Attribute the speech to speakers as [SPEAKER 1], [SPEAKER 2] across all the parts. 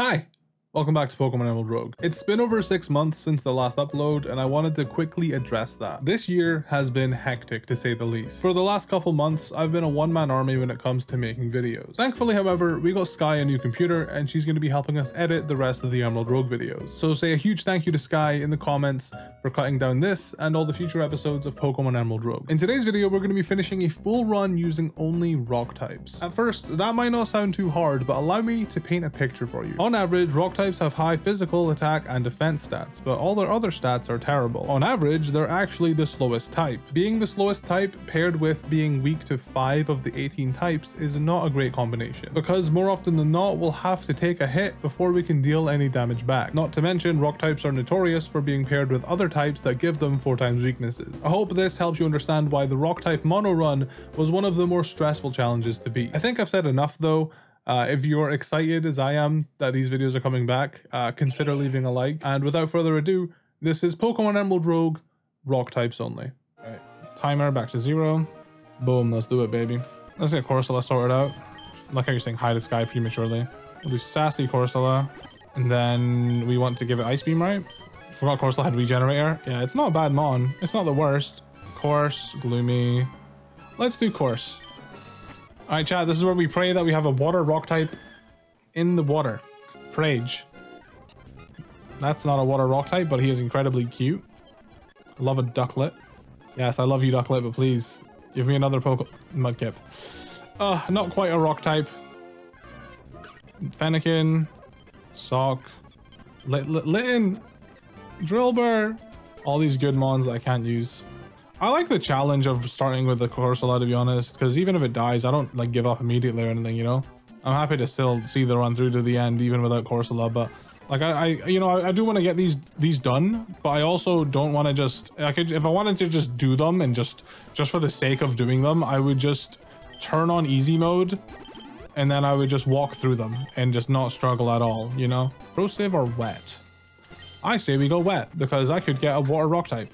[SPEAKER 1] Hi, welcome back to Pokemon Emerald Rogue. It's been over six months since the last upload and I wanted to quickly address that. This year has been hectic to say the least. For the last couple months, I've been a one-man army when it comes to making videos. Thankfully, however, we got Sky a new computer and she's going to be helping us edit the rest of the Emerald Rogue videos. So say a huge thank you to Sky in the comments for cutting down this and all the future episodes of Pokemon Emerald Rogue. In today's video, we're going to be finishing a full run using only rock types. At first, that might not sound too hard, but allow me to paint a picture for you. On average, rock types have high physical, attack, and defense stats, but all their other stats are terrible. On average, they're actually the slowest type. Being the slowest type paired with being weak to 5 of the 18 types is not a great combination, because more often than not, we'll have to take a hit before we can deal any damage back. Not to mention, rock types are notorious for being paired with other types that give them 4 times weaknesses. I hope this helps you understand why the rock type mono run was one of the more stressful challenges to beat. I think I've said enough though, uh, if you're excited as I am that these videos are coming back, uh, consider leaving a like. And without further ado, this is Pokemon Emerald Rogue, rock types only. Timer back to zero. Boom, let's do it, baby. Let's get Corsola sorted out. Like how you're saying hi to Sky prematurely. We'll do Sassy Corsola. And then we want to give it Ice Beam, right? Forgot Corsola had Regenerator. Yeah, it's not a bad Mon. It's not the worst. Course, Gloomy. Let's do Course. All right, chat, this is where we pray that we have a water rock type in the water. Prage. That's not a water rock type, but he is incredibly cute. I love a Ducklett. Yes, I love you, Ducklett, but please give me another Poke Mudkip. Uh, not quite a rock type. Fennekin. Sock. Lit, Litten. Drillbur. All these good mons that I can't use. I like the challenge of starting with the Corsola to be honest, because even if it dies, I don't like give up immediately or anything, you know? I'm happy to still see the run through to the end even without Corsola, but like I, I you know, I, I do want to get these these done, but I also don't want to just I could if I wanted to just do them and just just for the sake of doing them, I would just turn on easy mode and then I would just walk through them and just not struggle at all, you know? Pro save or wet? I say we go wet because I could get a water rock type.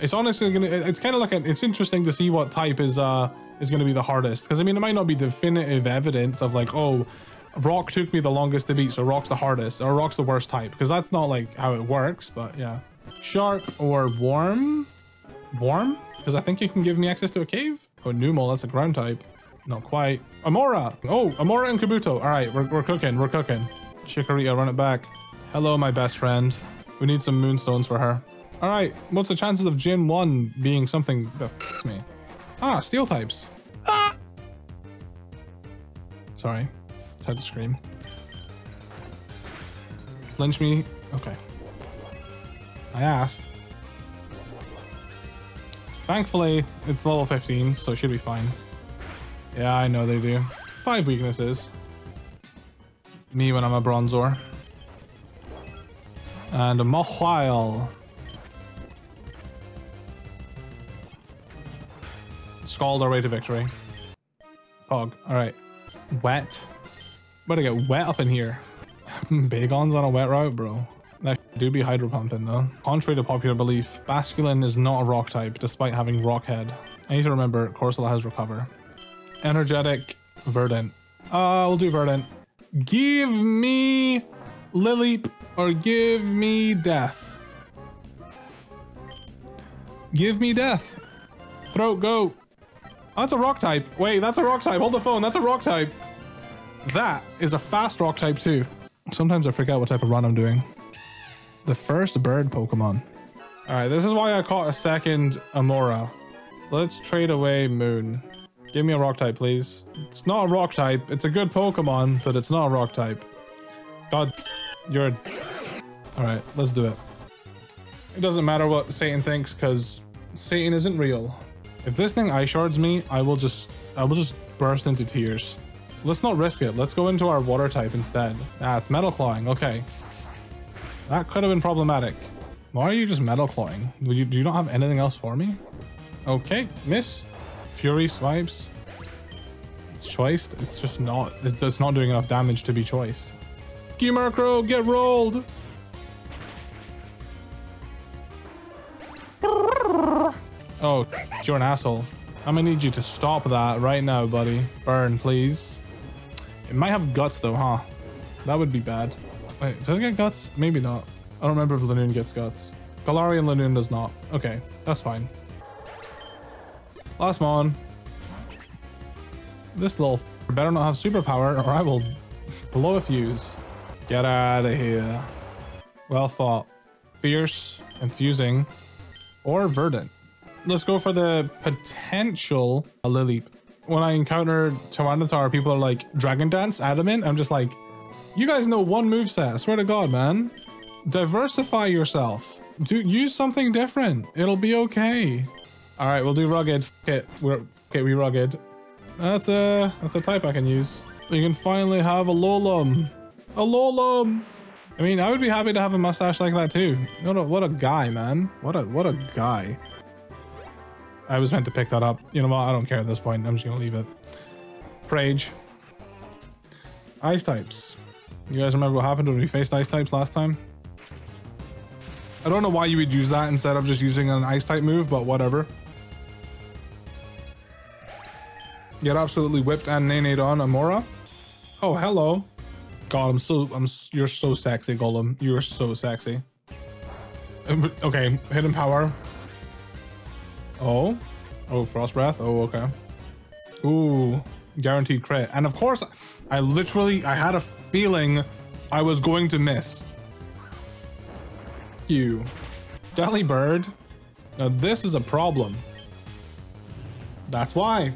[SPEAKER 1] It's honestly gonna. It's kind of like a, it's interesting to see what type is uh is gonna be the hardest because I mean it might not be definitive evidence of like oh, rock took me the longest to beat so rock's the hardest or rock's the worst type because that's not like how it works. But yeah, shark or warm, warm because I think you can give me access to a cave. Oh, Numel, that's a ground type. Not quite. Amaura. Oh, Amaura and Kabuto. All right, we're, we're cooking. We're cooking. Chikorita, run it back. Hello, my best friend. We need some moonstones for her. All right, what's the chances of Gen 1 being something that f me? Ah, steel types. Ah! Sorry, just had to scream. Flinch me. Okay. I asked. Thankfully, it's level 15, so it should be fine. Yeah, I know they do. Five weaknesses. Me when I'm a Bronzor. And a Mawile. Scald our way to victory. Pog. Alright. Wet. Better get wet up in here. Bagon's on a wet route, bro. That do be hydro pumping though. Contrary to popular belief, Basculin is not a rock type despite having rock head. I need to remember Corsola has recover. Energetic Verdant. Uh, we'll do Verdant. Give me Lileep or give me Death. Give me Death. Throat Goat. That's a rock type. Wait, that's a rock type. Hold the phone. That's a rock type. That is a fast rock type too. Sometimes I forget what type of run I'm doing. The first bird Pokemon. All right, this is why I caught a second Amaura. Let's trade away Moon. Give me a rock type, please. It's not a rock type. It's a good Pokemon, but it's not a rock type. God, you're. All right, let's do it. It doesn't matter what Satan thinks because Satan isn't real. If this thing ice shards me, I will just I will just burst into tears. Let's not risk it. Let's go into our water type instead. Ah, it's metal clawing. Okay. That could have been problematic. Why are you just metal clawing? Do you, do you not have anything else for me? Okay, miss. Fury swipes. It's choiced. It's just not. It's not doing enough damage to be choiced. Murkrow, get rolled. Oh, you're an asshole. I'm gonna need you to stop that right now, buddy. Burn, please. It might have guts though, huh? That would be bad. Wait, does it get guts? Maybe not. I don't remember if Linoone gets guts. Galarian Linoone does not. Okay, that's fine. Last mon. This little better not have superpower or I will blow a fuse. Get out of here. Well fought. Fierce, infusing, or verdant. Let's go for the potential Lileep. When I encounter Tyranitar, people are like, Dragon Dance, Adamant? I'm just like, you guys know one move set. I swear to God, man. Diversify yourself. Do use something different. It'll be okay. All right, we'll do rugged. Okay, we're okay. We rugged. That's a that's a type I can use. We can finally have a Lolum. A Lolum. I mean, I would be happy to have a mustache like that too. What a, what a guy, man. What a what a guy. I was meant to pick that up. You know what? I don't care at this point. I'm just gonna leave it. Prage. Ice types. You guys remember what happened when we faced ice types last time? I don't know why you would use that instead of just using an ice type move, but whatever. Get absolutely whipped and nade on Amaura. Oh, hello. God, I'm so I'm you're so sexy, Golem. You're so sexy. Um, okay, hidden power. Oh, oh, frost breath. Oh, okay. Ooh, guaranteed crit. And of course, I literally I had a feeling I was going to miss. You, Deadly Delibird. Now this is a problem. That's why.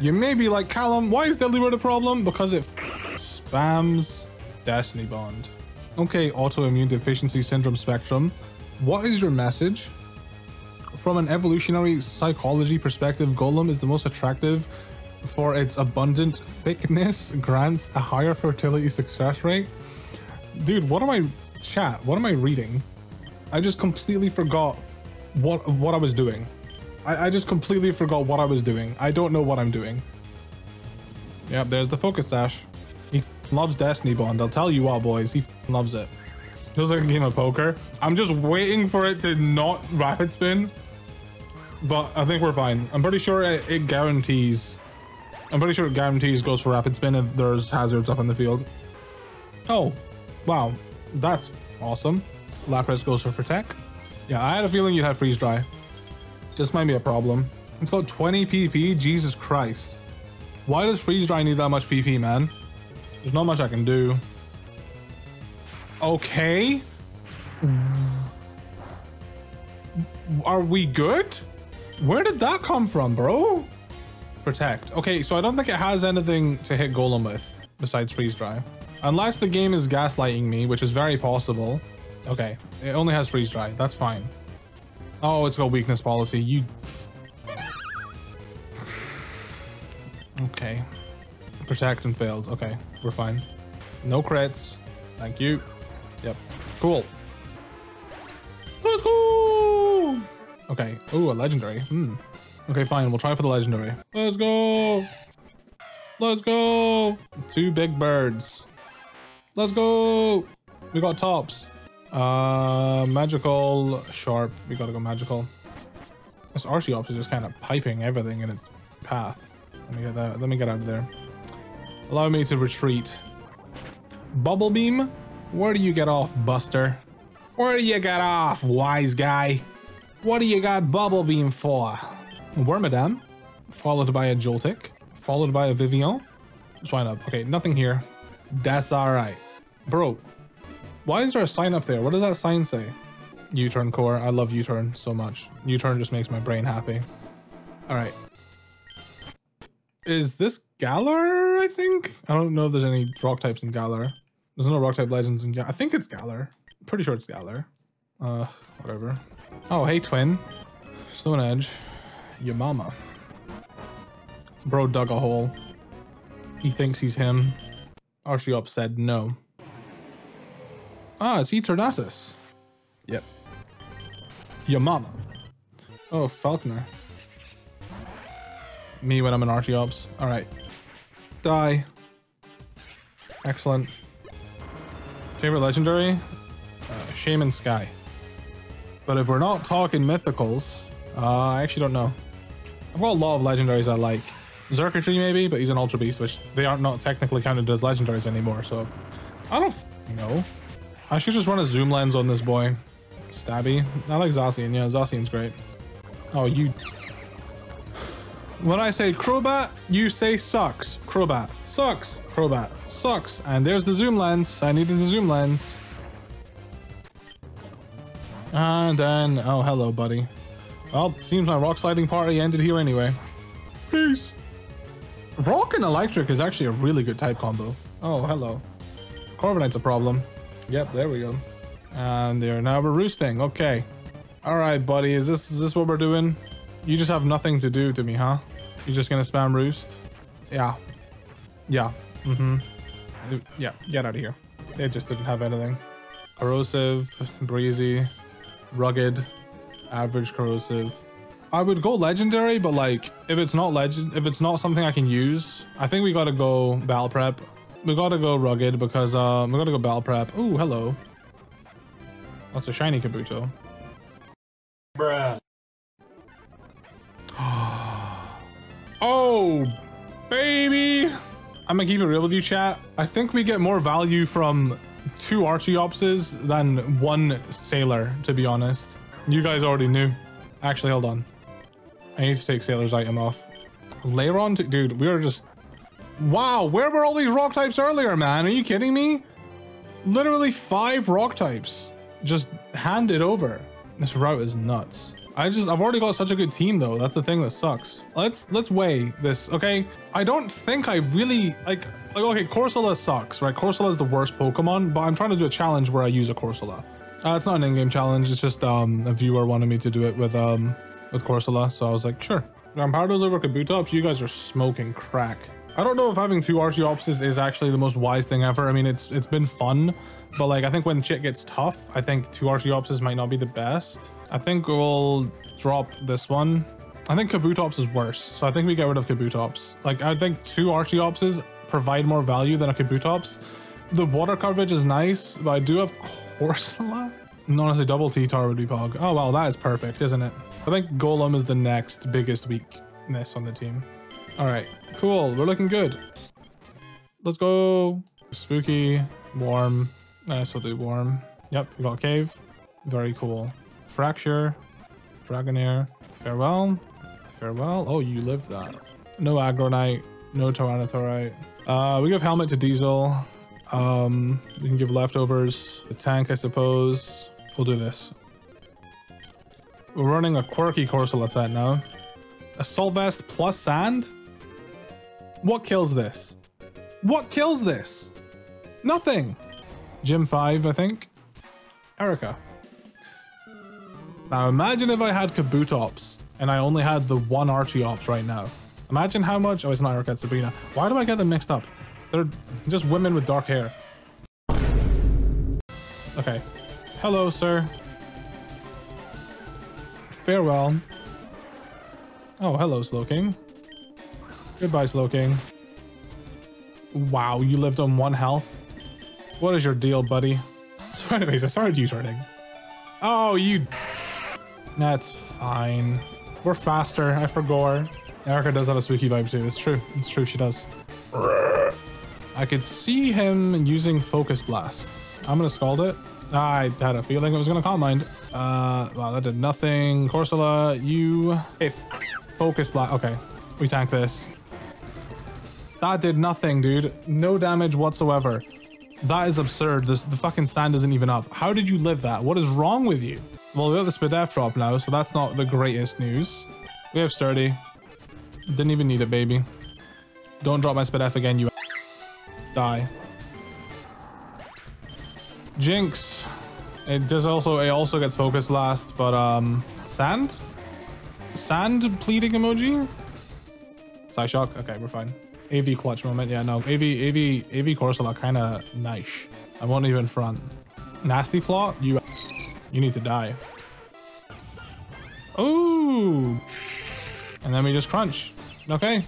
[SPEAKER 1] You may be like Callum. Why is Delibird a problem? Because it Spams Destiny Bond. Okay, autoimmune deficiency syndrome spectrum. What is your message? From an evolutionary psychology perspective, Golem is the most attractive for its abundant thickness, grants a higher fertility success rate. Dude, what am I chat? What am I reading? I just completely forgot what what I was doing. I, I just completely forgot what I was doing. I don't know what I'm doing. Yep, there's the focus sash. He loves Destiny Bond. I'll tell you what, boys, he loves it. Feels like a game of poker. I'm just waiting for it to not rapid spin, but I think we're fine. I'm pretty sure it, it guarantees. I'm pretty sure it guarantees goes for rapid spin if there's hazards up in the field. Oh, wow, that's awesome. Lapras goes for protect. Yeah, I had a feeling you'd have freeze dry. This might be a problem. It's got 20 PP. Jesus Christ. Why does freeze dry need that much PP, man? There's not much I can do. Okay. Are we good? Where did that come from, bro? Protect. Okay, so I don't think it has anything to hit Golem with besides freeze dry. Unless the game is gaslighting me, which is very possible. Okay, it only has freeze dry. That's fine. Oh, it's got weakness policy. You. Okay. Protect and failed. Okay, we're fine. No crits. Thank you. Yep. Cool. Let's go! Okay. Ooh, a legendary. Hmm. Okay, fine. We'll try for the legendary. Let's go! Let's go! Two big birds. Let's go! We got tops. Uh, magical, sharp. We gotta go magical. This Archeops is just kind of piping everything in its path. Let me get that. Let me get out of there. Allow me to retreat. Bubble beam? Where do you get off, Buster? Where do you get off, wise guy? What do you got bubble beam for? Wormadam, followed by a Joltik, followed by a Vivillon. Sign up. Okay, nothing here. That's all right. Bro, why is there a sign up there? What does that sign say? U-turn core. I love U-turn so much. U-turn just makes my brain happy. All right. Is this Galar, I think? I don't know if there's any rock types in Galar. There's no rock type legends in Galar. I think it's Galar. pretty sure it's Galar. Uh, whatever. Oh, hey, twin. Stone Edge. Your mama. Bro dug a hole. He thinks he's him. Archeops said no. Ah, it's Eternatus.
[SPEAKER 2] Yep.
[SPEAKER 1] Your mama. Oh, Falconer. Me when I'm in Archeops. Alright. Die. Excellent. Favorite legendary? Uh, Shaymin Sky. But if we're not talking mythicals, uh, I actually don't know. I've got a lot of legendaries I like. Xurkitree maybe, but he's an Ultra Beast, which they aren't not technically counted as legendaries anymore, so... I don't know. I should just run a zoom lens on this boy. Stabby. I like Zacian. Yeah, Zacian's great. Oh, you... When I say Crobat, you say sucks. Crobat. Sucks. Crobat. Sucks. And there's the zoom lens. I needed the zoom lens. And then... Oh, hello, buddy. Well, seems my rock sliding party ended here anyway. Peace. Rock and electric is actually a really good type combo. Oh, hello. Corviknight's a problem. Yep, there we go. And there, now we're roosting. Okay. All right, buddy. Is this is this what we're doing? You just have nothing to do to me, huh? You're just gonna spam roost? Yeah. Yeah. Mm-hmm. Yeah, get out of here. It just didn't have anything. Corrosive, breezy, rugged, average corrosive. I would go legendary, but like if it's not legend, if it's not something I can use, I think we gotta go battle prep. We gotta go rugged because uh, we gotta go battle prep. Ooh, hello. That's a shiny Kabuto.
[SPEAKER 2] Bruh.
[SPEAKER 1] oh, baby. I'm gonna keep it real with you, chat. I think we get more value from two Archeopses than one Sailor, to be honest. You guys already knew. Actually, hold on. I need to take Sailor's item off. Lairon, dude, we are just... Wow, where were all these rock types earlier, man? Are you kidding me? Literally five rock types. Just hand it over. This route is nuts. I just I've already got such a good team though. That's the thing that sucks. Let's let's weigh this. Okay. I don't think I really like like okay, Corsola sucks, right? Corsola is the worst Pokemon, but I'm trying to do a challenge where I use a Corsola. Uh, it's not an in-game challenge, it's just um a viewer wanted me to do it with um with Corsola, so I was like, sure. Rampardos over Kabutops, you guys are smoking crack. I don't know if having two Archeopses is actually the most wise thing ever. I mean, it's it's been fun, but like I think when shit gets tough, I think two Archeopses might not be the best. I think we'll drop this one. I think Kabutops is worse, so I think we get rid of Kabutops. Like I think two Archeopses provide more value than a Kabutops. The water coverage is nice, but I do have Corsola. Honestly, double T-Tar would be Pog. Oh well, that is perfect, isn't it? I think Golem is the next biggest weakness on the team. All right, cool. We're looking good. Let's go. Spooky, warm. Nice, we'll do warm. Yep, we got cave. Very cool. Fracture, Dragonair, farewell, farewell. Oh, you lived that. No Aggronite, no Tyranitarite. Uh, we give helmet to Diesel. Um, we can give leftovers. The tank, I suppose. We'll do this. We're running a quirky Corsola set now. Assault vest plus sand? What kills this? What kills this? Nothing. Gym 5, I think. Erica. Now imagine if I had Kabutops and I only had the one Archeops right now. Imagine how much... Oh, it's not Erica, it's Sabrina. Why do I get them mixed up? They're just women with dark hair. Okay. Hello, sir. Farewell. Oh, hello, Slowking. Goodbye, Slowking. Wow, you lived on one health? What is your deal, buddy? So anyways, I started U-turning. Oh, you... That's fine. We're faster, I forgot. Erica does have a spooky vibe too. It's true. It's true, she does. I could see him using Focus Blast. I'm gonna scald it. I had a feeling it was gonna Calm Mind. Uh, wow, that did nothing. Corsola, you... If Focus Blast... Okay, we tank this. That did nothing, dude. No damage whatsoever. That is absurd. This, the fucking sand isn't even up. How did you live that? What is wrong with you? Well, we got the Spadef drop now, so that's not the greatest news. We have Sturdy. Didn't even need it, baby. Don't drop my Spadef again, you die. Jinx. It does also it also gets focus blast, but um sand? Sand pleading emoji? Psyshock? Okay, we're fine. AV clutch moment. Yeah, no. AV AV AV Corsola kinda nice. I won't even front. Nasty plot? You you need to die. Ooh. And then we just crunch. Okay.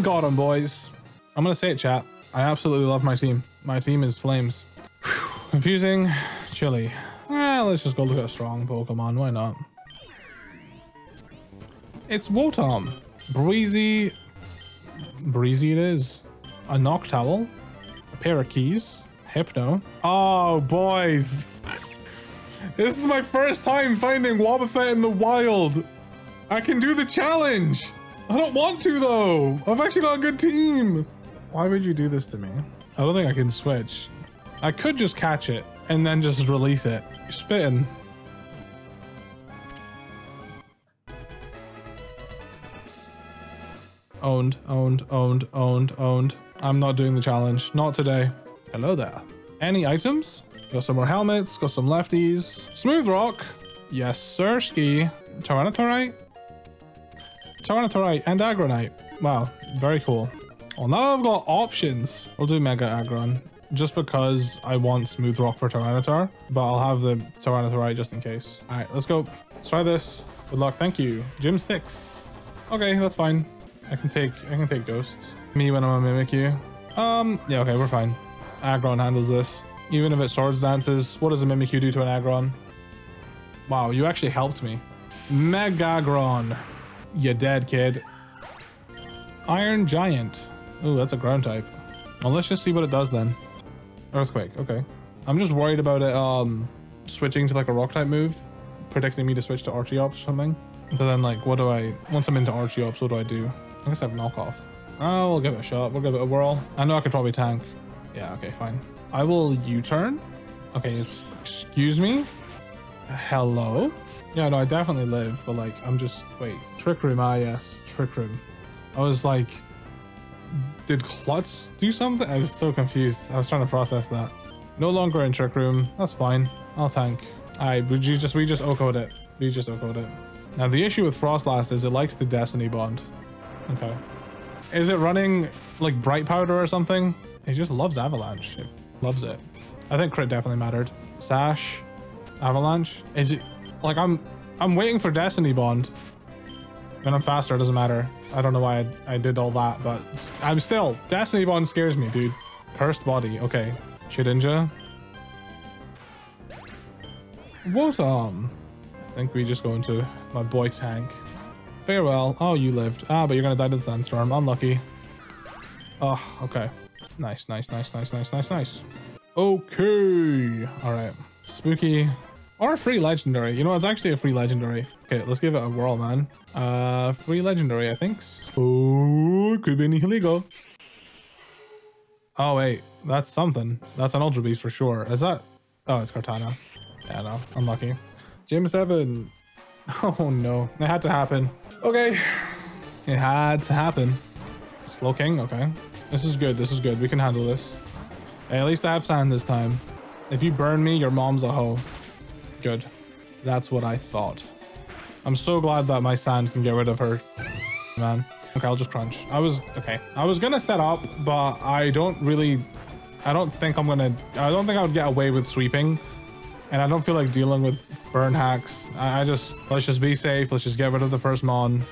[SPEAKER 1] Got him, boys. I'm gonna say it, chat. I absolutely love my team. My team is flames. Confusing. Chilly. Eh, let's just go look at a strong Pokemon. Why not? It's Wotom. Breezy. Breezy it is. a Noctowl, a pair of keys, Hypno. Oh, boys. This is my first time finding Wobbuffet in the wild. I can do the challenge. I don't want to though. I've actually got a good team. Why would you do this to me? I don't think I can switch. I could just catch it and then just release it. You're spitting. Owned, owned, owned, owned, owned. I'm not doing the challenge. Not today. Hello there. Any items? Got some more helmets, got some lefties. Smooth rock. Yes, sir, ski. Tyranitarite. Tyranitarite and Aggronite. Wow, very cool. Well, now I've got options. I'll do Mega Aggron just because I want Smooth Rock for Tyranitar, but I'll have the Tyranitarite just in case. All right, let's go. Let's try this. Good luck. Thank you. Gym six. Okay, that's fine. I can take I can take ghosts. Me when I'm a Mimikyu. Um, yeah, okay, we're fine. Aggron handles this. Even if it swords dances, what does a Mimikyu do to an Aggron? Wow, you actually helped me. Megagron. You're dead, kid. Iron Giant. Ooh, that's a ground type. Well, let's just see what it does then. Earthquake, okay. I'm just worried about it um switching to like a rock type move, predicting me to switch to Archeops or something. But then like, what do I, once I'm into Archeops, what do I do? I guess I have knockoff. Oh, we'll give it a shot. We'll give it a whirl. I know I could probably tank. Yeah, okay, fine. I will U-turn. Okay, excuse me? Hello? Yeah, no, I definitely live, but like, I'm just, wait. Trick Room, ah yes, Trick Room. I was like, did Klutz do something? I was so confused. I was trying to process that. No longer in Trick Room. That's fine. I'll tank. Alright, we just, we just OHKO'd it. We just OHKO'd it. Now the issue with Froslass is it likes the Destiny Bond. Okay. Is it running like Bright Powder or something? He just loves Avalanche. It loves it. I think crit definitely mattered. Sash, Avalanche. Is it like I'm I'm waiting for Destiny Bond. When I'm faster, it doesn't matter. I don't know why I, I did all that, but I'm still Destiny Bond scares me, dude. Cursed body. Okay. Shedinja. Wotom. I think we just go into my boy tank. Farewell. Oh, you lived. Ah, but you're gonna die to the sandstorm. Unlucky. Oh, okay. Nice, nice, nice, nice, nice, nice, nice. Okay. All right. Spooky. Or a free legendary. You know, it's actually a free legendary. Okay, let's give it a whirl, man. Uh, free legendary, I think. Oh, could be an illegal. Oh, wait. That's something. That's an Ultra Beast for sure. Is that? Oh, it's Kartana. Yeah, no. Unlucky. Gym 7. Oh, no. It had to happen. Okay. It had to happen. Slowking, Okay. This is good. This is good. We can handle this. Hey, at least I have sand this time. If you burn me, your mom's a hoe. Good. That's what I thought. I'm so glad that my sand can get rid of her. Man. Okay, I'll just crunch. I was... Okay. I was gonna set up, but I don't really... I don't think I'm gonna... I don't think I would get away with sweeping. And I don't feel like dealing with burn hacks. I, I just... Let's just be safe. Let's just get rid of the first mon.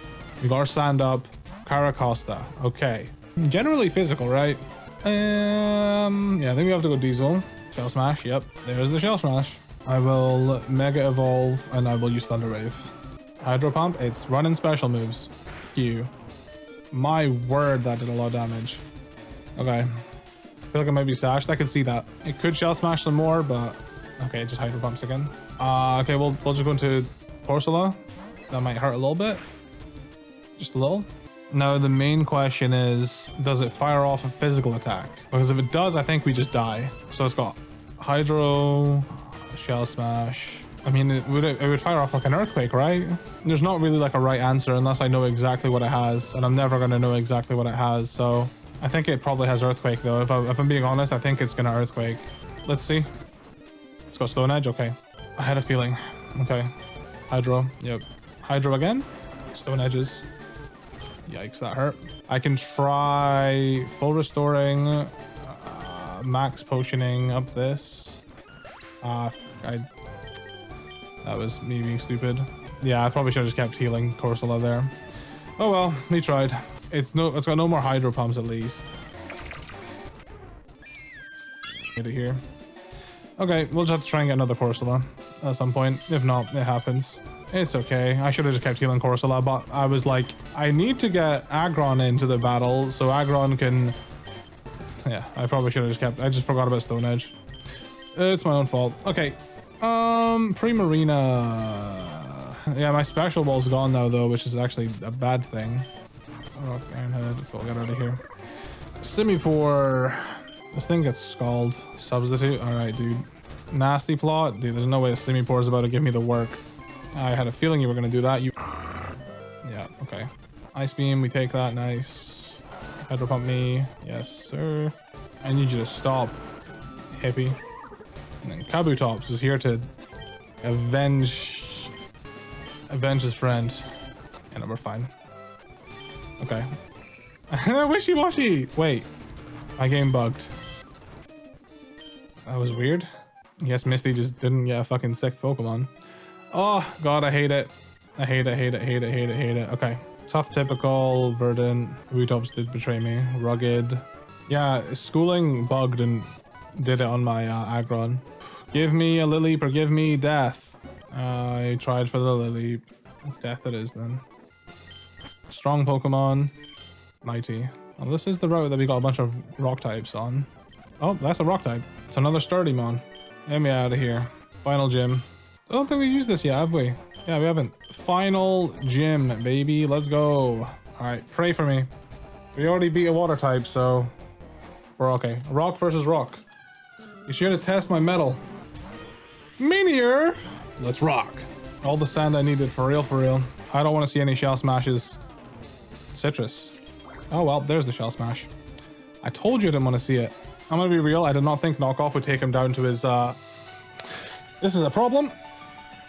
[SPEAKER 1] Our stand up. Carracosta. Okay. Generally physical, right? Um... Yeah, I think we have to go diesel. Shell smash. Yep. There's the shell smash. I will Mega Evolve and I will use Thunder Wave. Hydro Pump, it's running special moves. Q. My word, that did a lot of damage. Okay. I feel like I might be sashed. I can see that. It could Shell Smash some more, but... Okay, just Hydro Pumps again. Uh, okay, we'll, we'll just go into Corsola. That might hurt a little bit. Just a little. Now, the main question is, does it fire off a physical attack? Because if it does, I think we just die. So it's got Hydro, Shell Smash. I mean, it would, it would fire off like an Earthquake, right? There's not really like a right answer unless I know exactly what it has. And I'm never going to know exactly what it has. So I think it probably has Earthquake though. If, I, if I'm being honest, I think it's going to Earthquake. Let's see. Let's go Stone Edge. Okay. I had a feeling. Okay. Hydro. Yep. Hydro again. Stone Edges. Yikes, that hurt. I can try full restoring, uh, max potioning up this. Uh, I that was me being stupid. Yeah, I probably should have just kept healing Corsola there. Oh well, we tried. It's no, it's got no more hydro pumps at least. Get it here. Okay, we'll just have to try and get another Corsola at some point. If not, it happens. It's okay. I should have just kept healing Corsola, but I was like, I need to get Aggron into the battle so Aggron can Yeah, I probably should have just kept... I just forgot about Stone Edge. It's my own fault. Okay. Um, Primarina. Yeah, my special ball's gone now, though, which is actually a bad thing. Rock Ironhead. Cool, get out of here. Simipour. This thing gets scald. Substitute. All right, dude. Nasty plot. Dude, there's no way a Simipour is about to give me the work. I had a feeling you were going to do that. You... Yeah, okay. Ice Beam, we take that. Nice. Hydro Pump me. Yes, sir. I need you to stop, hippie. And then Kabutops is here to avenge avenge his friend. And we're fine. Okay. Wishy-washy! Wait. My game bugged. That was weird. Yes, Misty just didn't get a fucking sixth Pokemon. Oh, God, I hate it. I hate it, hate it, hate it, hate it, hate it. Okay. Tough, typical, verdant. Kabutops did betray me. Rugged. Yeah, schooling bugged and did it on my uh, Aggron. Give me a Lileep, or give me death. I tried for the Lileep. Death it is then. Strong Pokemon. Mighty. Well, this is the route that we got a bunch of rock types on. Oh, that's a rock type. It's another Sturdymon. Get me out of here. Final gym. I don't think we used this yet, have we? Yeah, we haven't. Final gym, baby. Let's go. All right, pray for me. We already beat a water type, so we're okay. Rock versus rock. You should have test my metal. Meteor! Let's rock. All the sand I needed for real, for real. I don't want to see any shell smashes. Citrus. Oh well, there's the shell smash. I told you I didn't want to see it. I'm gonna be real, I did not think knockoff would take him down to his uh This is a problem.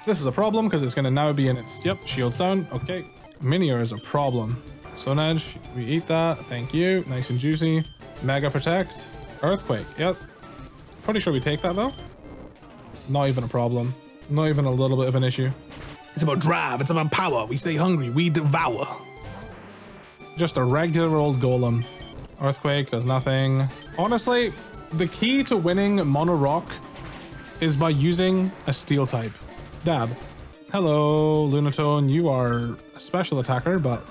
[SPEAKER 1] This is a problem because it's gonna now be in its yep, shields down. Okay. Minior is a problem. Stone Edge, we eat that. Thank you. Nice and juicy. Mega Protect. Earthquake. Yep. Pretty sure we take that though. Not even a problem. Not even a little bit of an issue. It's about drive. It's about power. We stay hungry. We devour. Just a regular old golem. Earthquake does nothing. Honestly, the key to winning Mono Rock is by using a steel type. Dab. Hello, Lunatone. You are a special attacker, but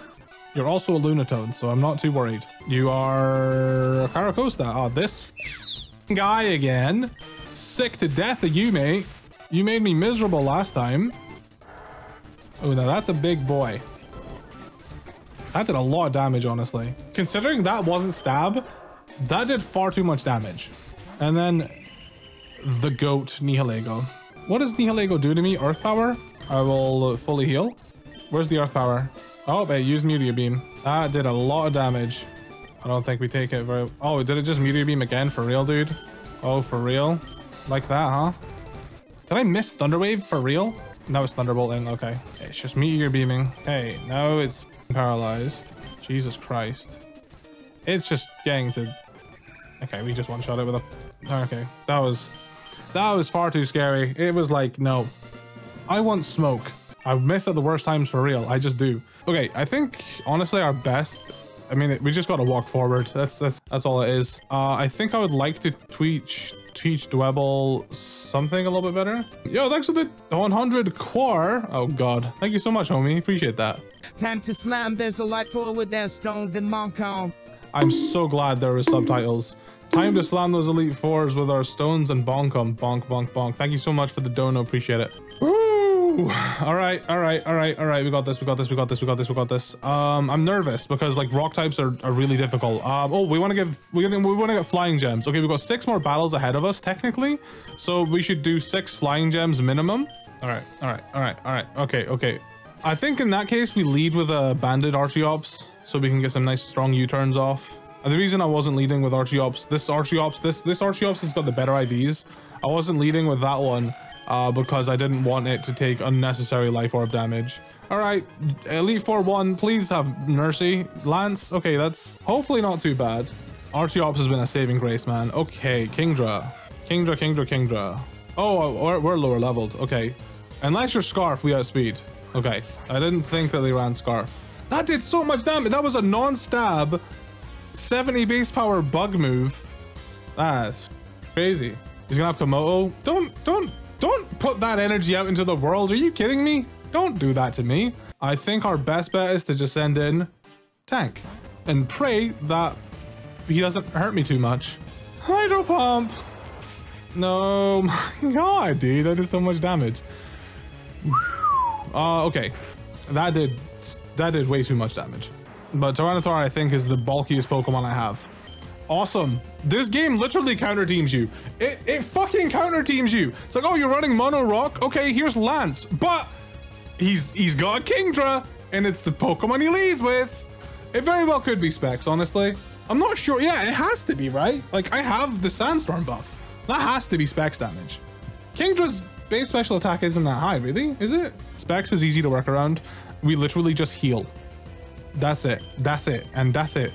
[SPEAKER 1] you're also a Lunatone, so I'm not too worried. You are a Carracosta. Oh, ah, this guy again. Sick to death of you, mate. You made me miserable last time. Oh, now that's a big boy. That did a lot of damage, honestly. Considering that wasn't stab, that did far too much damage. And then the goat Nihilego. What does Nihilego do to me? Earth power? I will fully heal. Where's the earth power? Oh, it used Meteor Beam. That did a lot of damage. I don't think we take it very... Oh, did it just Meteor Beam again? For real, dude? Oh, for real? Like that, huh? Did I miss Thunderwave for real? No, it's Thunderbolting. Okay. It's just Meteor Beaming. Hey, now it's paralyzed. Jesus Christ. It's just getting to... Okay, we just one-shot it with a... Okay, that was... That was far too scary. It was like, no. I want smoke. I miss at the worst times for real. I just do. Okay, I think, honestly, our best... I mean, we just got to walk forward. That's that's that's all it is. Uh, I think I would like to teach teach Dwebble something a little bit better. Yo, thanks for the 100 quar. Oh God, thank you so much, homie. Appreciate that.
[SPEAKER 3] Time to slam. There's a light for with their stones in Moncon.
[SPEAKER 1] I'm so glad there was subtitles. Time to slam those elite fours with our stones and bonk them. Bonk, bonk, bonk. Thank you so much for the dono. Appreciate it. Woo! All right, all right, all right, all right. We got this. We got this. We got this. We got this. We got this. Um, I'm nervous because like rock types are, are really difficult. Um, oh, we want to give we we want to get flying gems. Okay, we've got six more battles ahead of us technically, so we should do six flying gems minimum. All right, all right, all right, all right. Okay, okay. I think in that case we lead with a banded Archeops so we can get some nice strong U-turns off. And the reason I wasn't leading with Archeops, this Archeops, this this Archeops has got the better IVs. I wasn't leading with that one uh, because I didn't want it to take unnecessary life orb damage. All right, Elite Four one, please have mercy. Lance, okay, that's hopefully not too bad. Archeops has been a saving grace, man. Okay, Kingdra. Kingdra, Kingdra, Kingdra. Oh, we're, we're lower leveled. Okay. Unless you're Scarf, we outspeed. Okay. I didn't think that they ran Scarf. That did so much damage. That was a non-stab 70 base power bug move. That's crazy. He's gonna have Kommo-o. Don't, don't, don't put that energy out into the world. Are you kidding me? Don't do that to me. I think our best bet is to just send in tank and pray that he doesn't hurt me too much. Hydro pump. No, my god, dude, that did so much damage. Uh, okay, that did that did way too much damage. But Tyranitar, I think, is the bulkiest Pokemon I have. Awesome. This game literally counter teams you. It, it fucking counter teams you. It's like, oh, you're running Mono Rock. Okay, here's Lance. But he's he's got Kingdra, and it's the Pokemon he leads with. It very well could be Specs, honestly. I'm not sure. Yeah, it has to be, right? Like, I have the Sandstorm buff. That has to be Specs damage. Kingdra's base special attack isn't that high, really, is it? Specs is easy to work around. We literally just heal. That's it. That's it. And that's it.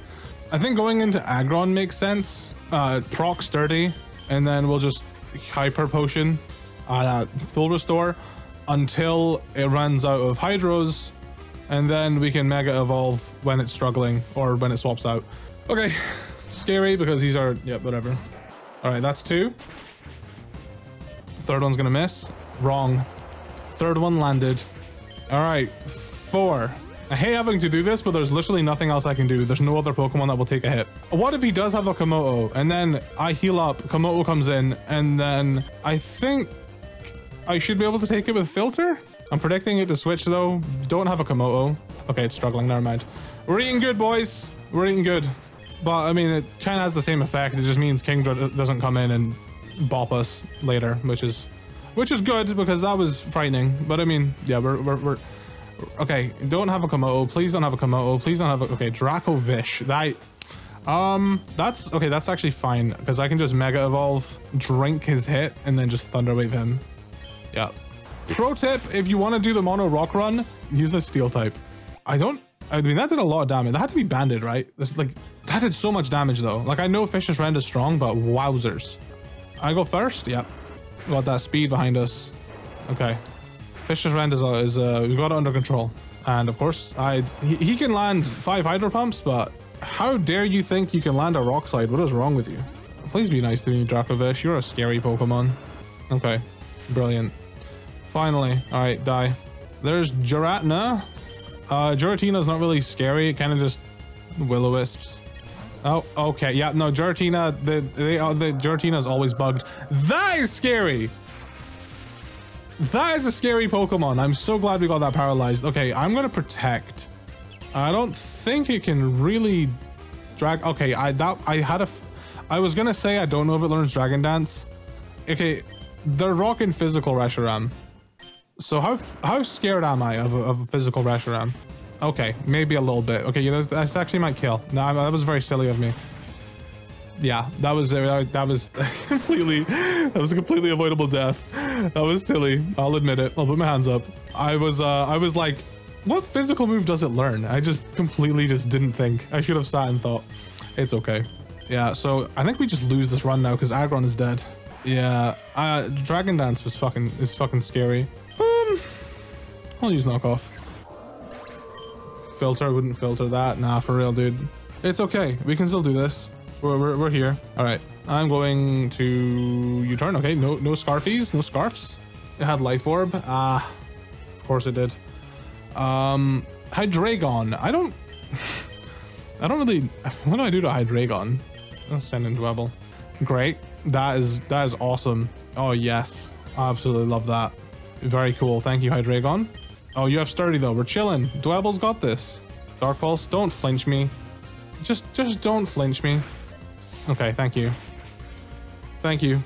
[SPEAKER 1] I think going into Aggron makes sense. Uh, proc sturdy, and then we'll just hyper potion, uh, full restore until it runs out of hydros, and then we can mega evolve when it's struggling or when it swaps out. Okay, scary because these are yeah whatever. All right, that's two. Third one's gonna miss. Wrong. Third one landed. All right, four. I hate having to do this, but there's literally nothing else I can do. There's no other Pokemon that will take a hit. What if he does have a Kommo-o and then I heal up, Kommo-o comes in, and then I think I should be able to take it with Filter? I'm predicting it to switch though. Don't have a Kommo-o. Okay, it's struggling. Never mind. We're eating good, boys. We're eating good. But I mean, it kind of has the same effect. It just means Kingdra doesn't come in and bop us later, which is which is good because that was frightening. But I mean, yeah, we're we're, we're okay. Don't have a Kommo-o. Please don't have a Kommo-o. Please don't have a okay. Dracovish. That um, that's okay. That's actually fine because I can just Mega Evolve, drink his hit, and then just Thunder Wave him. Yeah. Pro tip: If you want to do the Mono Rock run, use a Steel type. I don't. I mean, that did a lot of damage. That had to be banded, right? That's like that did so much damage though. Like I know Fishious Rend is strong, but wowzers. I go first. Yep. Got that speed behind us. Okay. Fishious Rend is, uh, is uh, we got it under control. And of course, I he, he can land five Hydro Pumps, but how dare you think you can land a Rock Slide? What is wrong with you? Please be nice to me, Dracovish. You're a scary Pokemon. Okay. Brilliant. Finally. All right, die. There's Giratina. Uh, Giratina's not really scary. It kind of just will-o-wisps. Oh, okay. Yeah, no, Giratina, the, they, uh, the Giratina's always bugged. That is scary. That is a scary Pokemon. I'm so glad we got that paralyzed. Okay, I'm to protect. I don't think it can really drag. Okay, I that I had a. I was to say I don't know if it learns Dragon Dance. Okay, they're rocking physical Reshiram. So how how scared am I of of a physical Reshiram? Okay, maybe a little bit. Okay, you know, that's actually might kill. No, that was very silly of me. Yeah, that was uh, that was completely that was a completely avoidable death. That was silly. I'll admit it. I'll put my hands up. I was uh I was like, what physical move does it learn? I just completely just didn't think. I should have sat and thought. It's okay. Yeah, so I think we just lose this run now because Aggron is dead. Yeah, uh, Dragon Dance was fucking is fucking scary. Um, I'll use knockoff. Filter, I wouldn't filter that. Nah, for real, dude. It's okay. We can still do this. We're, we're, we're here. All right. I'm going to U-turn. Okay, no no scarfies, no scarfs. It had life orb. Ah, of course it did. Um, Hydreigon. I don't. I don't really. What do I do to Hydreigon? I'll send in Dwebble. Great. That is that is awesome. Oh yes, I absolutely love that. Very cool. Thank you, Hydreigon. Oh, you have sturdy though. We're chilling. Dwebble's got this. Dark Pulse. Don't flinch me. Just just don't flinch me. Okay. Thank you. Thank you.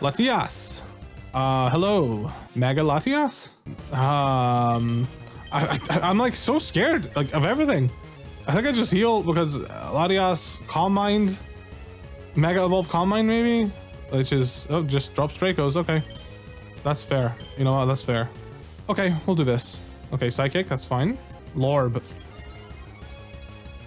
[SPEAKER 1] Latias. Uh, hello, Mega Latias. Um, I, I I'm like so scared like of everything. I think I just heal because Latias Calm Mind Mega Evolve Calm Mind maybe? Which is, oh, just drop Dracos. Okay. That's fair. You know what? That's fair. Okay, we'll do this. Okay, Psychic, that's fine. Lorb.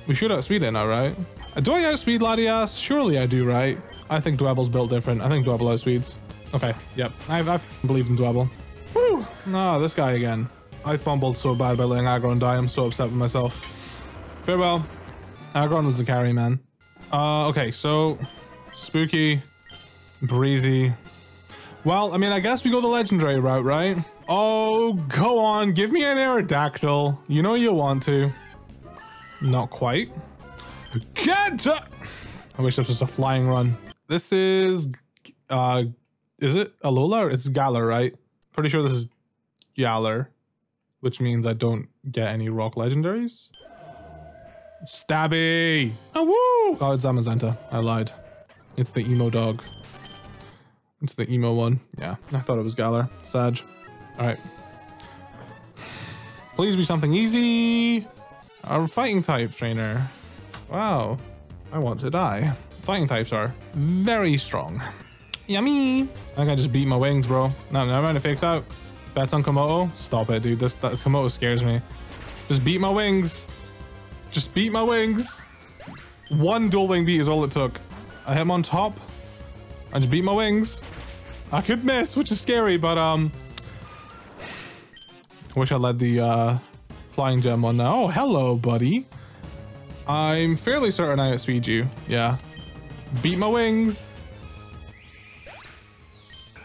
[SPEAKER 1] We should outspeed it now, right? Uh, Do I outspeed Latias? Surely I do, right? I think Dwebble's built different. I think Dwebble outspeeds. Okay, yep. I, I believe in Dwebble. Woo! No, this guy again. I fumbled so bad by letting Aggron die. I'm so upset with myself. Farewell. Aggron was the carry, man. Uh, okay, so spooky, breezy. Well, I mean, I guess we go the legendary route, right? Oh, go on, give me an Aerodactyl. You know you want to. Not quite. Kenta! I wish this was a flying run. This is, uh, is it Alola? It's Galar, right? Pretty sure this is Galar, which means I don't get any rock legendaries. Stabby! Oh, woo! Oh, it's Zamazenta. I lied. It's the emo dog. It's the emo one. Yeah, I thought it was Galar. Sag. All right. Please be something easy. Our fighting type trainer. Wow. I want to die. Fighting types are very strong. Yummy. I think I just beat my wings, bro. No, never mind. It fakes out. Bets on Kommo-o. Stop it, dude. This, that Kommo-o scares me. Just beat my wings. Just beat my wings. One dual wing beat is all it took. I hit him on top. I just beat my wings. I could miss, which is scary, but um, I wish I led the uh, flying gem one now. Oh, hello, buddy. I'm fairly certain I outspeed you. Yeah. Beat my wings.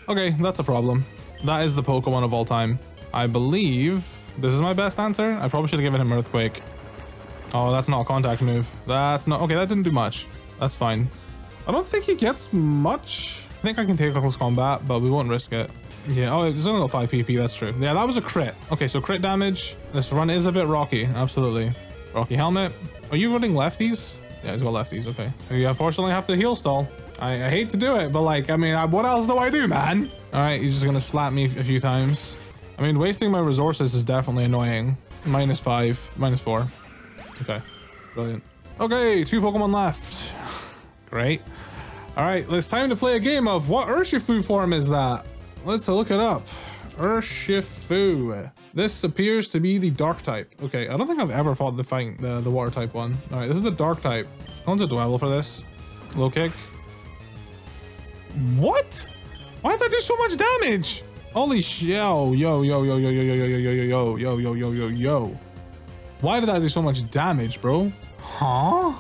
[SPEAKER 1] Okay, that's a problem. That is the Pokemon of all time. I believe this is my best answer. I probably should have given him Earthquake. Oh, that's not a contact move. That's not... Okay, that didn't do much. That's fine. I don't think he gets much. I think I can take a close combat, but we won't risk it. Yeah, oh, it's only got 5 PP, that's true. Yeah, that was a crit. Okay, so crit damage. This run is a bit rocky, absolutely. Rocky helmet. Are you running lefties? Yeah, he's got lefties, okay. You unfortunately have to heal stall. I, I hate to do it, but like, I mean, I, what else do I do, man? All right, he's just gonna slap me a few times. I mean, wasting my resources is definitely annoying. Minus five, minus four. Okay, brilliant. Okay, two Pokemon left. Great. All right, it's time to play a game of what Urshifu form is that? Let's look it up. Urshifu. This appears to be the dark type. Okay, I don't think I've ever fought the fight the, the water type one. All right, this is the dark type. One's a Dwebble for this. Low kick. What? Why did that do so much damage? Holy sh yo, yo, yo, yo, yo, yo, yo, yo, yo, yo, yo, yo, yo, yo, yo, yo. Why did that do so much damage, bro? Huh?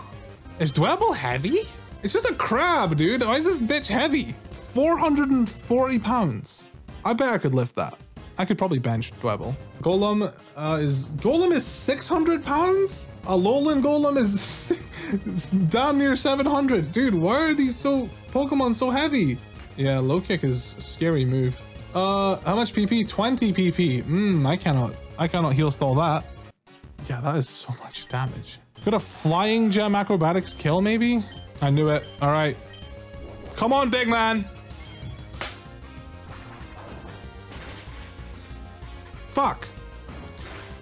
[SPEAKER 1] Is Dwebble heavy? It's just a crab, dude. Why is this bitch heavy? 440 pounds. I bet I could lift that. I could probably bench Dwebble. Golem uh, is... Golem is 600 pounds? A Alolan Golem is damn near 700. Dude, why are these so... Pokemon so heavy? Yeah, low kick is a scary move. Uh, how much PP? 20 PP. Hmm, I cannot... I cannot heal stall that. Yeah, that is so much damage. Could a flying gem acrobatics kill maybe? I knew it. All right. Come on, big man. Fuck.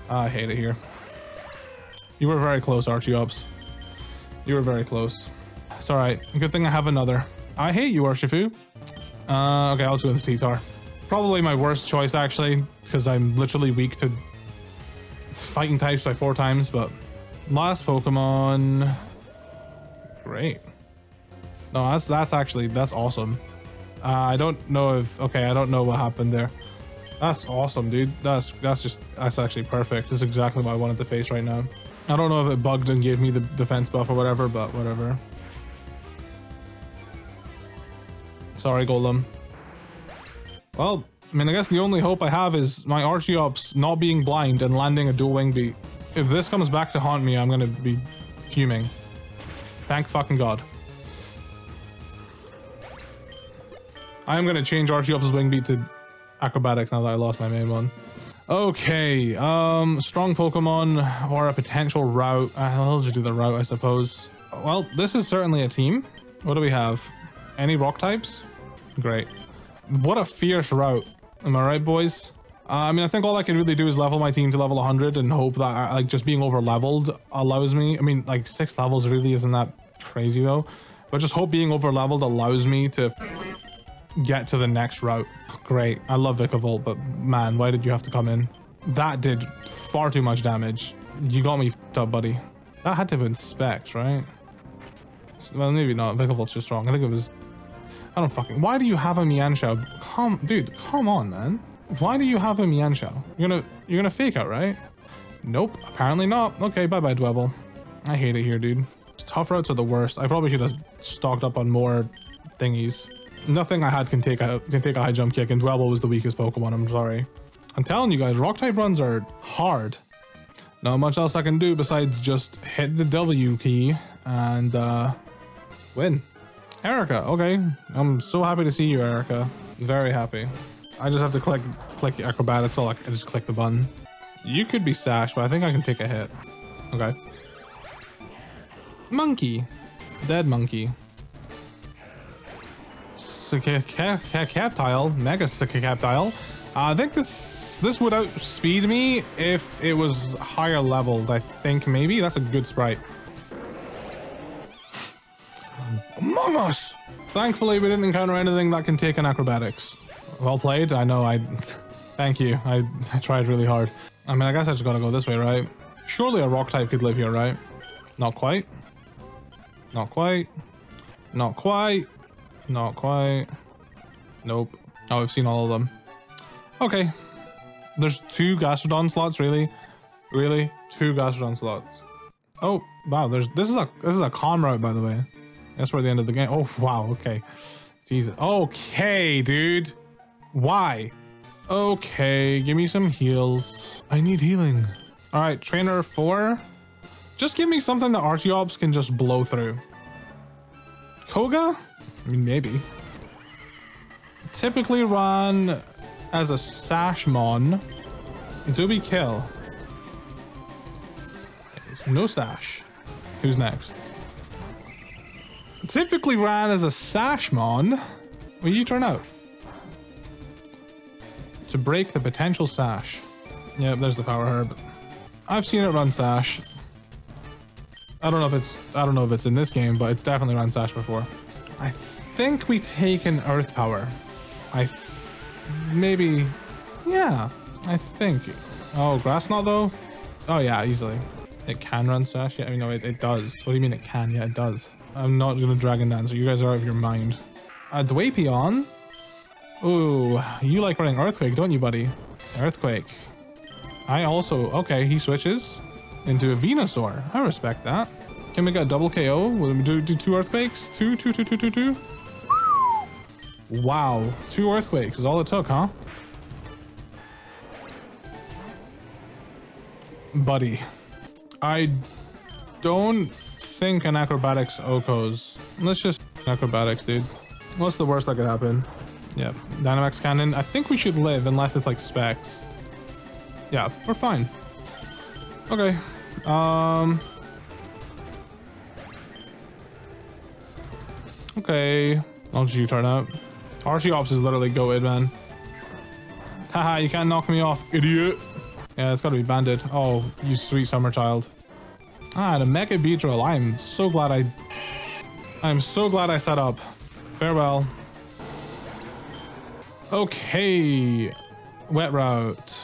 [SPEAKER 1] I hate it here. You were very close, Archeops. You were very close. It's all right. Good thing I have another. I hate you, Urshifu. Uh, okay, I'll do this T-Tar. Probably my worst choice, actually, because I'm literally weak to fighting types by four times, but last Pokemon. Great. No, that's that's actually that's awesome. Uh, I don't know if okay, I don't know what happened there. That's awesome, dude. That's that's just that's actually perfect. That's exactly what I wanted to face right now. I don't know if it bugged and gave me the defense buff or whatever, but whatever. Sorry, Golem. Well, I mean, I guess the only hope I have is my Archeops not being blind and landing a dual wing beat. If this comes back to haunt me, I'm gonna be fuming. Thank fucking god. I am gonna change Archeops' wing beat to acrobatics now that I lost my main one. Okay, um, strong Pokemon or a potential route. Uh, I'll just do the route, I suppose. Well, this is certainly a team. What do we have? Any rock types? Great. What a fierce route. Am I right, boys? Uh, I mean, I think all I can really do is level my team to level 100 and hope that uh, like just being over leveled allows me. I mean, like six levels really isn't that crazy though, but just hope being over leveled allows me to get to the next route. Great. I love Vikavolt, but man, why did you have to come in? That did far too much damage. You got me up, buddy. That had to have been Specs, right? Well, maybe not. Vikavolt's just strong. I think it was... I don't fucking... Why do you have a Mienshao? Come... Dude, come on, man. Why do you have a Mienshao? You're gonna... You're gonna fake out, right? Nope. Apparently not. Okay, bye-bye, Dwebble. I hate it here, dude. Tough routes are the worst. I probably should have stocked up on more thingies nothing I had can take a can take a high jump kick, and Dwebble was the weakest Pokemon. I'm sorry. I'm telling you guys, Rock type runs are hard. Not much else I can do besides just hit the W key and uh, win. Erika, okay. I'm so happy to see you, Erika. Very happy. I just have to click click acrobatics, so like I just click the button. You could be Sash, but I think I can take a hit. Okay. Monkey. Dead monkey. Sceptile. Mega Sceptile. Uh, I think this this would outspeed me if it was higher leveled. I think maybe. That's a good sprite. Among Us! Thankfully, we didn't encounter anything that can take an acrobatics. Well played. I know I... Thank you. I, I tried really hard. I mean, I guess I just gotta go this way, right? Surely a rock type could live here, right? Not quite. Not quite. Not quite. Not quite. Nope. Oh, we've seen all of them. Okay. There's two Gastrodon slots, really? Really? Two Gastrodon slots. Oh, wow. There's this is a this is a con route, by the way. That's where the end of the game. Oh, wow. Okay. Jesus. Okay, dude. Why? Okay, give me some heals. I need healing. All right, trainer four. Just give me something that Archeops can just blow through. Koga? I mean, maybe. Typically run as a Sashmon. Do we kill? No Sash. Who's next? Typically ran as a Sashmon. Will you turn out? To break the potential Sash. Yep, there's the power herb. I've seen it run Sash. I don't know if it's I don't know if it's in this game, but it's definitely run Sash before. I think we take an Earth Power. I maybe yeah, I think. Oh, Grass Knot though? Oh yeah, easily. It can run Sash. Yeah, I mean, no, it, it does. What do you mean it can? Yeah, it does. I'm not gonna Dragon Dance. You guys are out of your mind. Uh, Drapion. Ooh, you like running Earthquake, don't you, buddy? Earthquake. I also... Okay, he switches into a Venusaur. I respect that. Can we get a double KO? Do, do two Earthquakes? Two, two, two, two, two, two? Wow. Two Earthquakes is all it took, huh? Buddy. I don't think an acrobatics OHKOs. Let's just acrobatics, dude. What's the worst that could happen? Yep, Dynamax Cannon. I think we should live unless it's like specs. Yeah, we're fine. Okay. Um. Okay. I'll just U-turn out. Archeops is literally goated, man. Haha, you can't knock me off, idiot. Yeah, it's gotta be banded. Oh, you sweet summer child. Ah, a Mega Beedrill. I'm so glad I... I'm so glad I set up. Farewell. Okay. Wet route.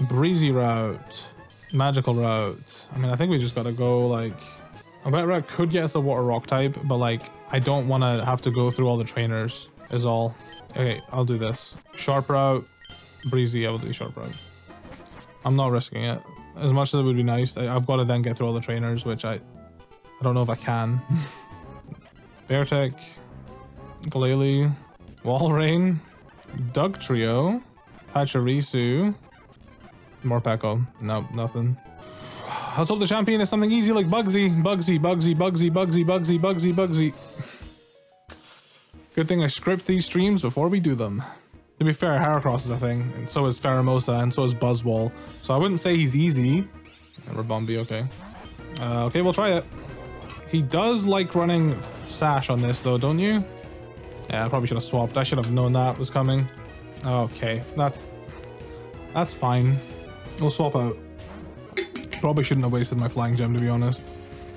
[SPEAKER 1] Breezy route. Magical route. I mean, I think we just gotta go, like... A wet route could get us a water rock type, but, like, I don't want to have to go through all the trainers, is all. Okay, I'll do this. Sharp route. Breezy, I will do sharp route. I'm not risking it as much as it would be nice, I, have got to then get through all the trainers, which I I don't know if I can. Beartic, Glalie, Walrein, Dugtrio, Pachirisu, Morpeko. Nope, nothing. Let's hope the champion is something easy like Bugsy, Bugsy, Bugsy, Bugsy, Bugsy, Bugsy, Bugsy, Bugsy. Good thing I script these streams before we do them. To be fair, Heracross is a thing, and so is Pheromosa, and so is Buzzwole. So I wouldn't say he's easy. Never Bombi, okay. Uh, okay, we'll try it. He does like running Sash on this, though, don't you? Yeah, I probably should have swapped. I should have known that was coming. Okay, that's that's fine. We'll swap out. Probably shouldn't have wasted my flying gem, to be honest.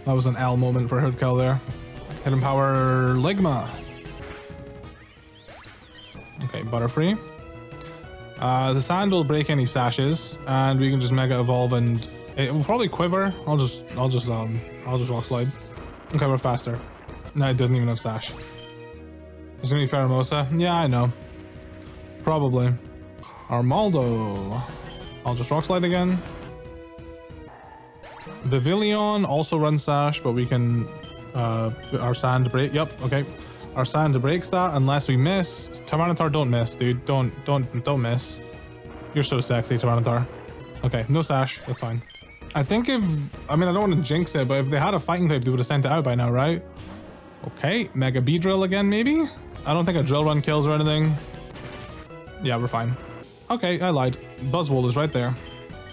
[SPEAKER 1] That was an L moment for HoodCal there. Hidden Power Ligma. Okay, Butterfree. Uh, the sand will break any sashes, and we can just Mega Evolve, and it will probably quiver. I'll just, I'll just, um, I'll just Rock Slide. Okay, we're faster. No, it doesn't even have Sash. There's gonna be Pheromosa. Yeah, I know. Probably. Armaldo. I'll just Rock Slide again. Vivillon also runs Sash, but we can, uh, our sand break. Yep, okay. Our sand breaks that unless we miss. Tyranitar, don't miss, dude. Don't, don't, don't miss. You're so sexy, Tyranitar. Okay, no sash. That's fine. I think if, I mean, I don't want to jinx it, but if they had a fighting type, they would have sent it out by now, right? Okay, Mega Beedrill again, maybe? I don't think a drill run kills or anything. Yeah, we're fine. Okay, I lied. Buzzwole is right there.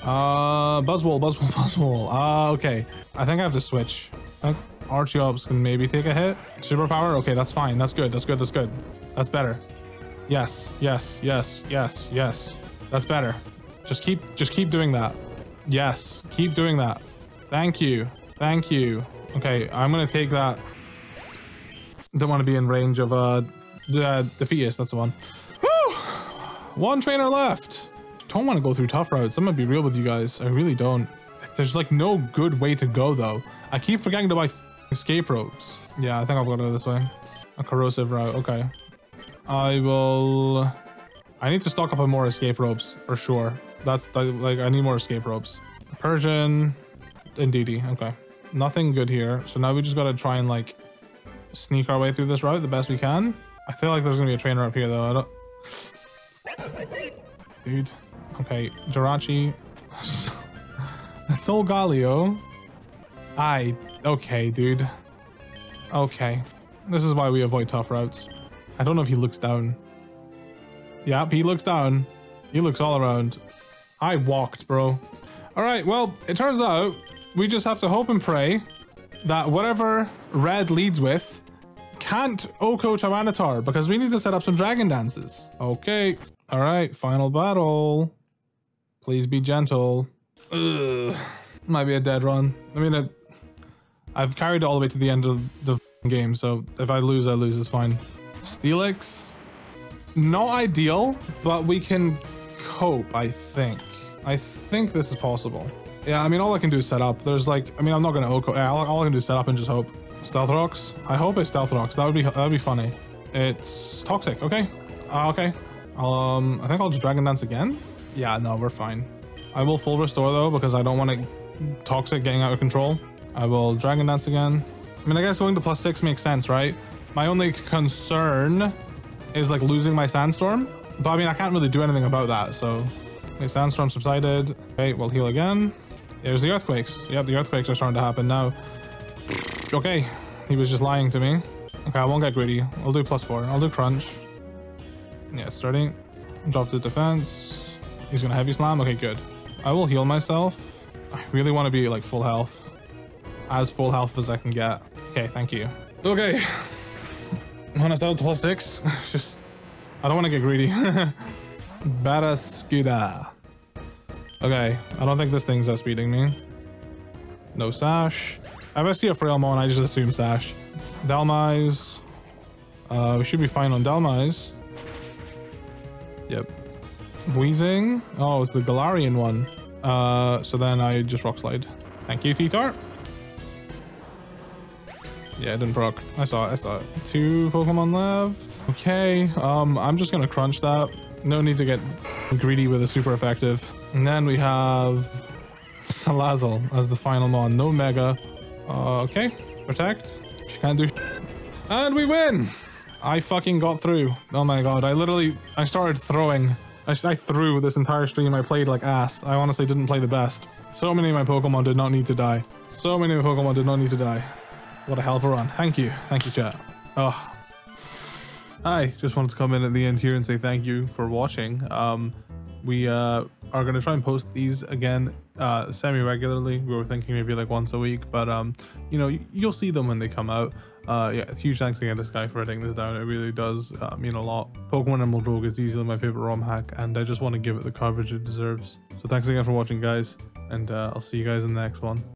[SPEAKER 1] Uh, Buzzwole, Buzzwole, Buzzwole. Uh, okay. I think I have to switch. Uh, Archeops can maybe take a hit. Superpower? Okay, that's fine. That's good. That's good. That's good. That's better. Yes, yes, yes, yes, yes. That's better. Just keep, just keep doing that. Yes, keep doing that. Thank you. Thank you. Okay, I'm gonna take that. Don't want to be in range of uh the the fetus. That's the one. One trainer left. Don't want to go through tough routes. I'm gonna be real with you guys. I really don't. There's like no good way to go though. I keep forgetting to buy escape ropes. Yeah, I think I'll go this way. A corrosive route. Okay. I will. I need to stock up on more escape ropes for sure. That's like I need more escape ropes. Persian, Indeedee. Okay, nothing good here. So now we just gotta try and like sneak our way through this route the best we can. I feel like there's gonna be a trainer up here though. I don't. Dude. Okay, Jirachi. Solgaleo. I. Okay, dude. Okay. This is why we avoid tough routes. I don't know if he looks down. Yep, he looks down. He looks all around. I walked, bro. All right, well, it turns out we just have to hope and pray that whatever red leads with can't OHKO Tyranitar because we need to set up some dragon dances. Okay. All right, final battle. Please be gentle. Ugh. Might be a dead run. I mean, it, I've carried all the way to the end of the game, so if I lose, I lose. It's fine. Steelix. Not ideal, but we can cope, I think. I think this is possible. Yeah, I mean, all I can do is set up. There's like, I mean, I'm not going to OHKO. All, all, I can do is set up and just hope. Stealth Rocks? I hope it's Stealth Rocks. That would be that would be funny. It's Toxic. Okay. Uh, okay. Um, I think I'll just Dragon Dance again. Yeah, no, we're fine. I will full restore though because I don't want to Toxic getting out of control. I will Dragon Dance again. I mean, I guess going to plus six makes sense, right? My only concern is like losing my Sandstorm. But I mean, I can't really do anything about that, so... Okay, Sandstorm subsided. Okay, we'll heal again. There's the Earthquakes. Yep, the Earthquakes are starting to happen now. Okay, he was just lying to me. Okay, I won't get greedy. I'll do plus four. I'll do Crunch. Yeah, starting. Drop the defense. He's gonna Heavy Slam. Okay, good. I will heal myself. I really want to be like full health. As full health as I can get. Okay, thank you. Okay. When I start to plus six, just I don't want to get greedy. Barraskewda. Okay, I don't think this thing's uh, speeding me. No Sash. If I see a Frailmon, I just assume Sash. Dhelmise. Uh, we should be fine on Dhelmise. Yep. Wheezing. Oh, it's the Galarian one. Uh, so then I just Rock Slide. Thank you, T-Tar. Yeah, it didn't proc. I saw it, I saw it. Two Pokemon left. Okay, um, I'm just gonna crunch that. No need to get greedy with a super effective. And then we have Salazzle as the final mon. No Mega. Uh, okay, protect. She can't do And we win! I fucking got through. Oh my god, I literally, I started throwing. I, I threw this entire stream. I played like ass. I honestly didn't play the best. So many of my Pokemon did not need to die. So many of my Pokemon did not need to die. What a hell of a run. Thank you. Thank you, chat. Oh. Hi, just wanted to come in at the end here and say thank you for watching. Um, we uh, are going to try and post these again uh, semi-regularly. We were thinking maybe like once a week, but um, you know, you'll see them when they come out. Uh, yeah, it's huge thanks again to Sky for writing this down. It really does uh, mean a lot. Pokemon Emerald Rogue is easily my favorite ROM hack, and I just want to give it the coverage it deserves. So thanks again for watching, guys, and uh, I'll see you guys in the next one.